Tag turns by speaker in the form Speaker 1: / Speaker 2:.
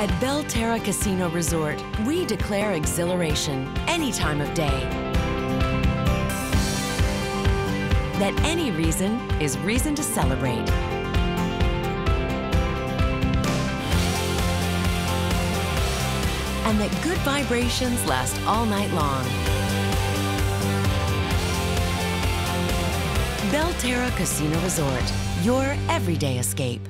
Speaker 1: At Belterra Casino Resort, we declare exhilaration any time of day. That any reason is reason to celebrate. And that good vibrations last all night long. Belterra Casino Resort, your everyday escape.